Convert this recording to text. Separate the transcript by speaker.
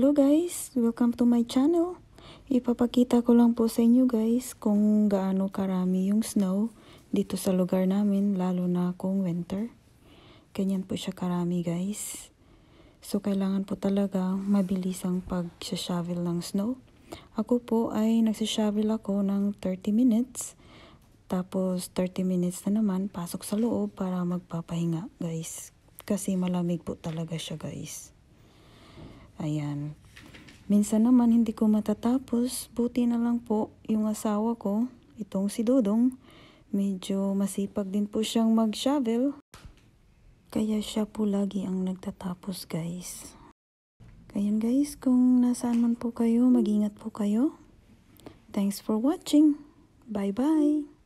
Speaker 1: Hello guys! Welcome to my channel. Ipapakita ko lang po sa inyo guys kung gaano karami yung snow dito sa lugar namin lalo na kung winter. Ganyan po siya karami guys. So kailangan po talaga mabilis ang pag-shovel ng snow. Ako po ay nagsishovel ako ng 30 minutes. Tapos 30 minutes na naman pasok sa loob para magpapahinga guys. Kasi malamig po talaga siya guys. Ayan. Minsan naman hindi ko matatapos. Buti na lang po yung asawa ko, itong si Dudong. Medyo masipag din po siyang mag-shovel. Kaya siya po lagi ang nagtatapos guys. Kaya guys, kung nasaan man po kayo, mag-ingat po kayo. Thanks for watching. Bye-bye.